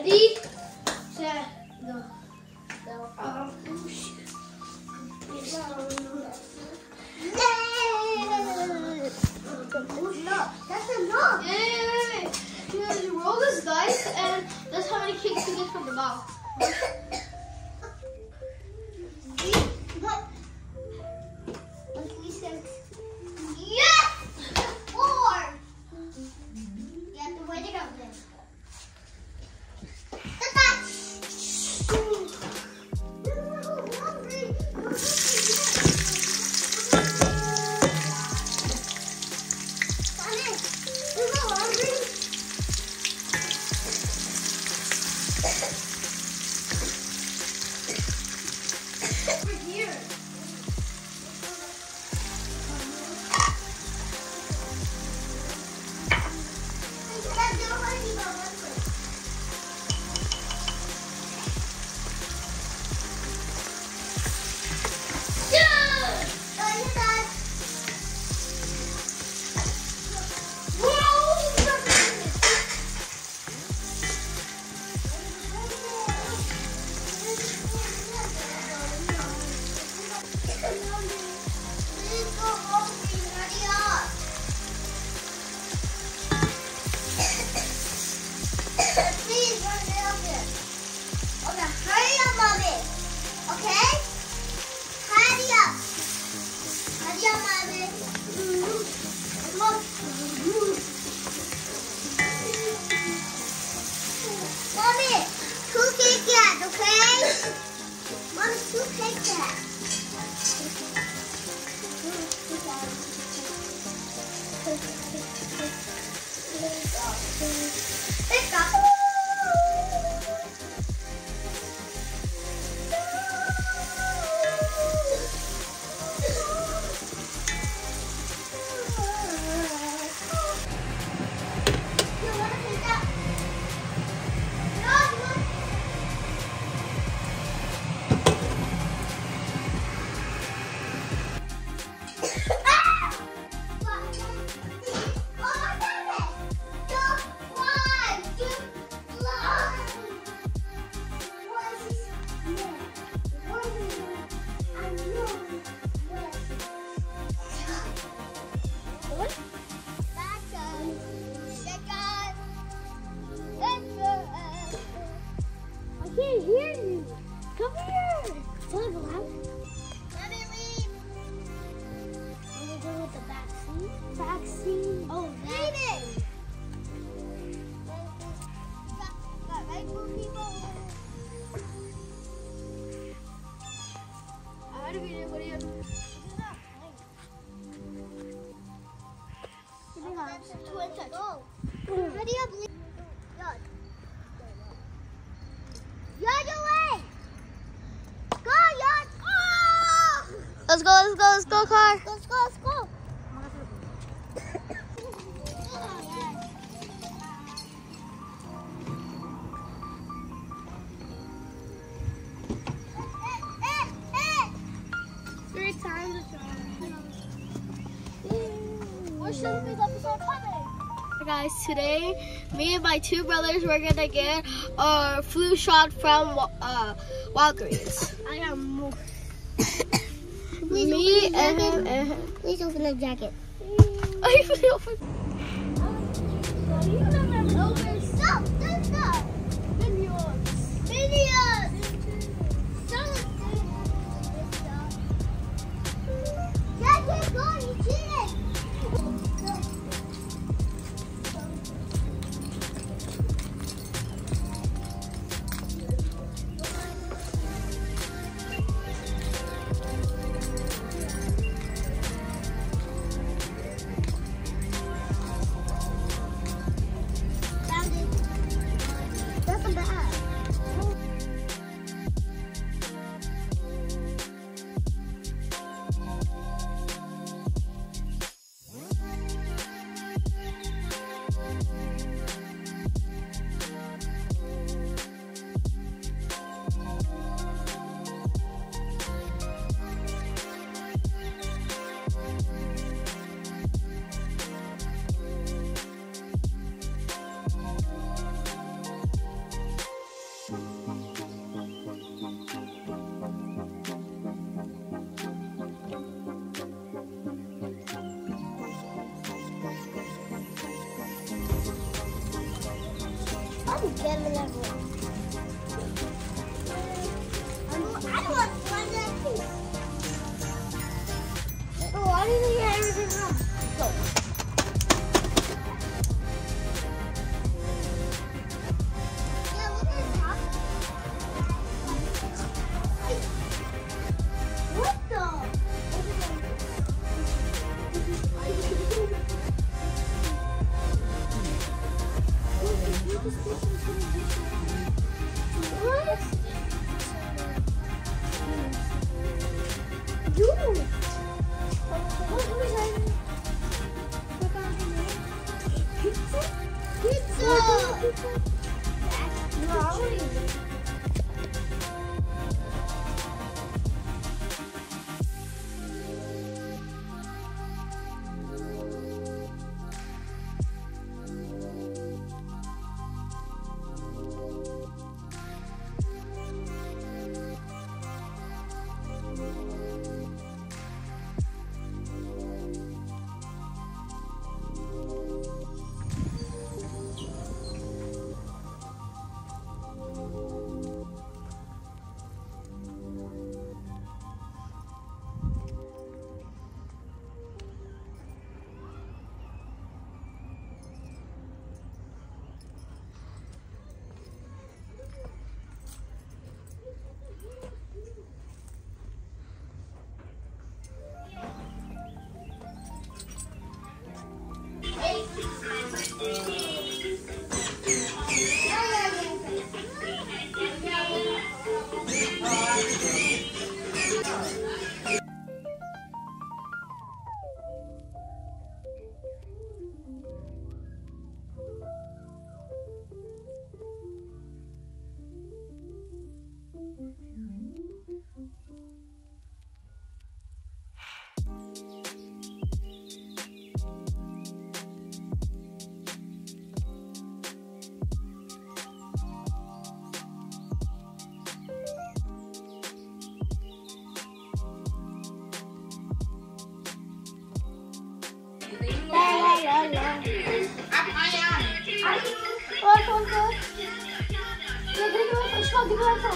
Ready, set, go. Um, oh, shit. No, that's enough. Yeah, yeah, yeah, yeah. You, you roll this dice, and that's how many kicks you get from the ball. Over Please run. Okay, hurry up, mommy. Okay? Pick up. Come here. Tell it loud. Let me leave. Let me go with the back seat. Back seat. Oh, leaving. Got right for people. Let's go, let's go, let's go, car. Let's go, let's go. Three times a Where should this episode coming? Guys, today me and my two brothers we're gonna get our flu shot from uh, Walgreens. I got more. Me and him and him. Please open the jacket. Don't get You're always. Phone कर ये देखो पुष्पा दिखा था।